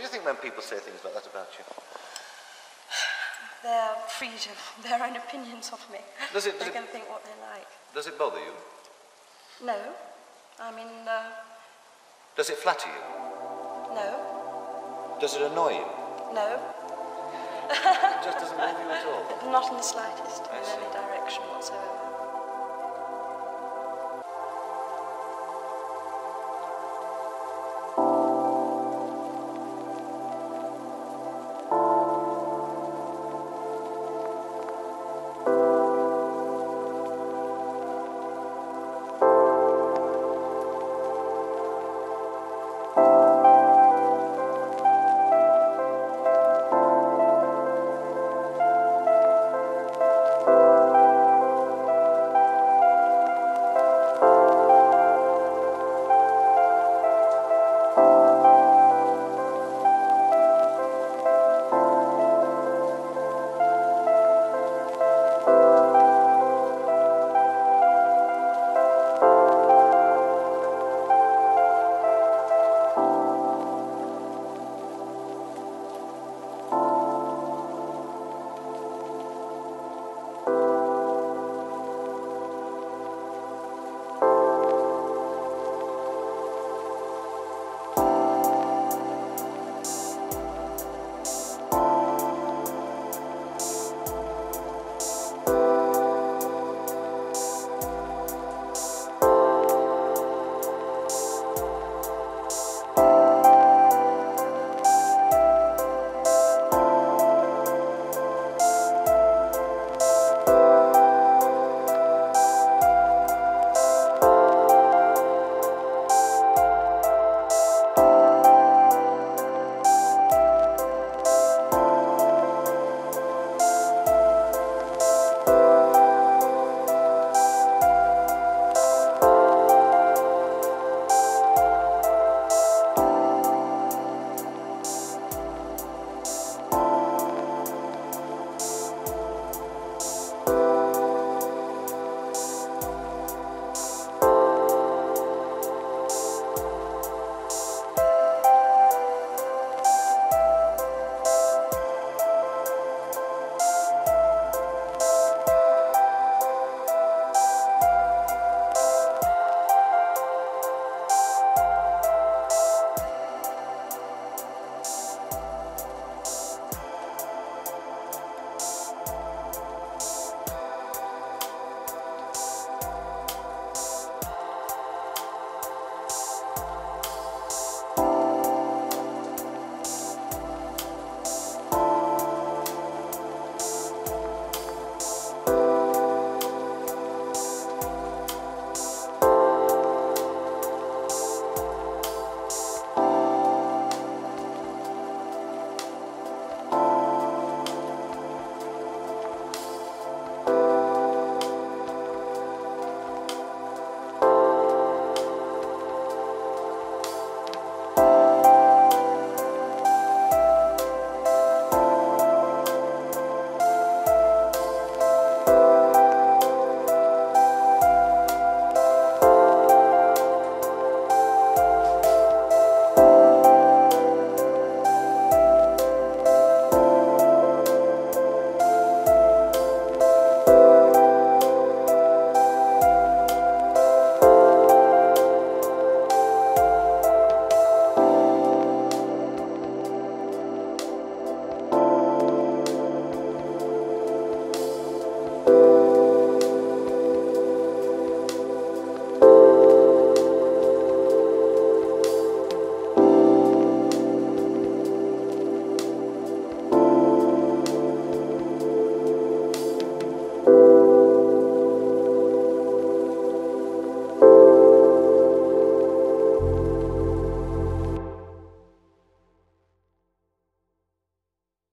What do you think when people say things like that about you? Their freedom, their own opinions of me. Does it- does they it- can think what they like. Does it bother you? No. I mean, uh, Does it flatter you? no. Does it annoy you? No. It just doesn't move you at all. Not in the slightest, in any direction whatsoever.